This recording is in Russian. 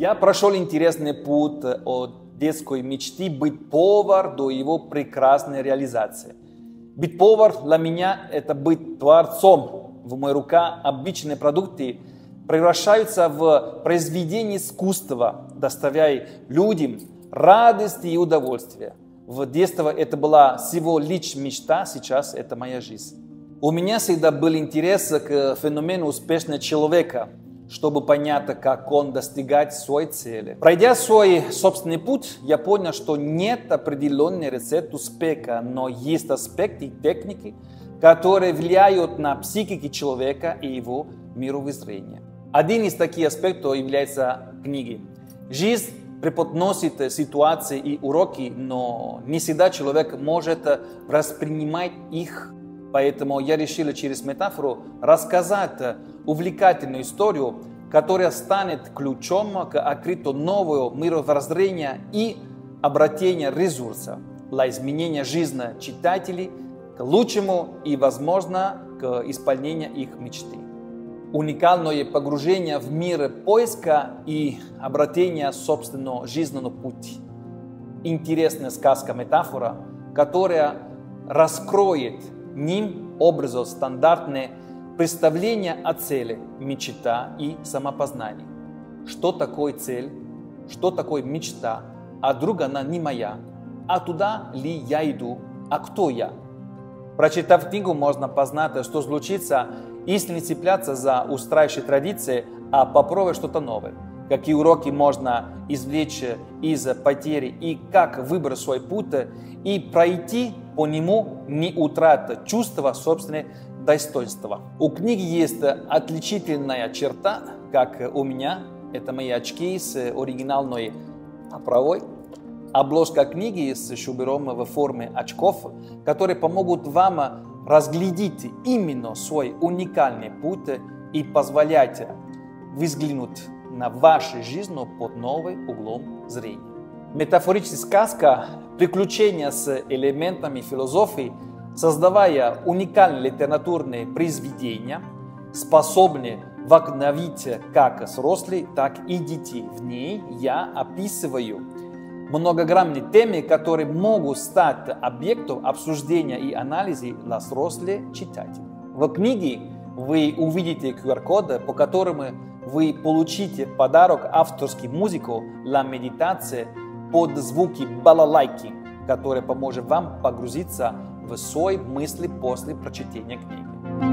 Я прошел интересный путь от детской мечты быть повар до его прекрасной реализации. Быть повар для меня – это быть творцом. В моей рука обычные продукты превращаются в произведение искусства, доставляя людям радость и удовольствие. В детстве это была всего лишь мечта, сейчас это моя жизнь. У меня всегда был интерес к феномену успешного человека, чтобы понять, как он достигает своей цели. Пройдя свой собственный путь, я понял, что нет определенный рецепт успеха, но есть аспекты и техники, которые влияют на психику человека и его мировоззрение. Один из таких аспектов является книги. Жизнь преподносит ситуации и уроки, но не всегда человек может воспринимать их. Поэтому я решил через метафору рассказать увлекательную историю, которая станет ключом к открытию нового мировоззрения и обретения ресурса для изменения жизни читателей к лучшему и, возможно, к исполнению их мечты уникальное погружение в мир поиска и обретения собственного жизненного пути. Интересная сказка-метафора, которая раскроет ним образом стандартные представления о цели, мечта и самопознание. Что такое цель, что такое мечта, а друг она не моя, а туда ли я иду, а кто я. Прочитав книгу, можно познать, что случится, если не цепляться за устраивающие традиции, а попробовать что-то новое. Какие уроки можно извлечь из потери и как выбрать свой путь и пройти по нему, не утратив чувства собственного достоинства. У книги есть отличительная черта, как у меня, это мои очки с оригинальной оправой. Обложка книги с шубером в форме очков, которые помогут вам разглядите именно свой уникальный путь и позволяйте взглянуть на вашу жизнь под новым углом зрения. Метафорическая сказка – приключения с элементами философии, создавая уникальные литературные произведения, способные вдохновить как взрослых, так и детей. В ней я описываю многогранные темы, которые могут стать объектом обсуждения и анализа для взрослых читателей. В книге вы увидите QR-код, по которому вы получите подарок авторскую музыку для медитации под звуки балалайки, которая поможет вам погрузиться высой мысли после прочтения книги.